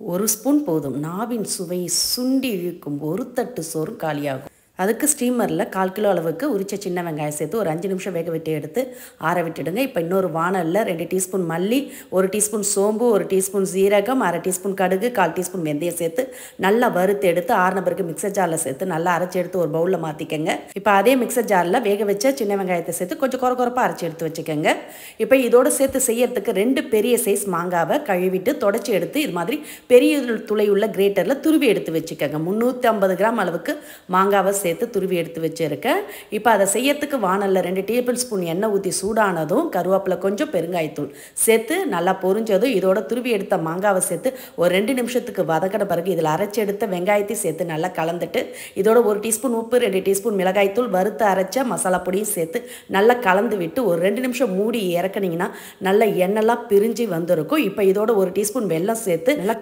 ஒரு ஸ்பூன் போதும். நாவின் சுவையை சுண்டி இழுக்கும் ஒரு தட்டு சோறு காலியாகும். அதுக்கு ஸ்டீமரில் கால் கிலோ அளவுக்கு உரிச்ச சின்ன வெங்காயம் சேர்த்து ஒரு அஞ்சு நிமிஷம் வேக விட்டு எடுத்து ஆற விட்டுடுங்க. இப்போ இன்னொரு வானலில் ரெண்டு டீஸ்பூன் மல்லி ஒரு டீஸ்பூன் சோம்பு ஒரு டீஸ்பூன் சீரகம் அரை டீஸ்பூன் கடுகு கால் டீஸ்பூன் வெந்தயம் சேர்த்து நல்லா வறுத்து எடுத்து ஆறின பிறகு மிக்சர் ஜாரில் சேர்த்து நல்லா அரைச்சி எடுத்து ஒரு பவுலில் மாற்றிக்கங்க இப்போ அதே மிக்சர் ஜாரில் வேக வச்ச சின்ன வெங்காயத்தை சேர்த்து கொஞ்சம் குறை குறைப்பாக அரைச்சி எடுத்து வச்சுக்கோங்க. இப்போ இதோட சேர்த்து செய்யறதுக்கு ரெண்டு பெரிய சைஸ் மாங்காவை கழுவிட்டு தொடச்சி எடுத்து இது மாதிரி பெரிய துளை உள்ள கிரேட்டரில் துருவி எடுத்து வச்சுக்கோங்க. முந்நூற்றி ஐம்பது கிராம் அளவுக்கு மாங்காவை சேர்த்து துருவி எடுத்து வச்சுருக்கேன் இப்போ அதை செய்யறதுக்கு வானலில் ரெண்டு டேபிள் ஸ்பூன் எண்ணெய் ஊற்றி சூடானதும் கருவேப்பிலை கொஞ்சம் பெருங்காயத்தூள் சேர்த்து நல்லா பொரிஞ்சதும் இதோட துருவி எடுத்த மாங்காவை சேர்த்து ஒரு ரெண்டு நிமிஷத்துக்கு வதக்கின பிறகு இதில் அரைச்சி எடுத்த வெங்காயத்தையும் சேர்த்து நல்லா கலந்துட்டு இதோட ஒரு டீஸ்பூன் உப்பு ரெண்டு டீஸ்பூன் மிளகாய்த்தூள் வறுத்து அரைச்ச மசாலா பொடியும் சேர்த்து நல்லா கலந்து விட்டு ஒரு ரெண்டு நிமிஷம் மூடி இறக்குனீங்கன்னா நல்லா எண்ணெய்லாம் பிரிஞ்சு வந்திருக்கும். இப்போ இதோட ஒரு டீஸ்பூன் வெல்லம் சேர்த்து நல்லா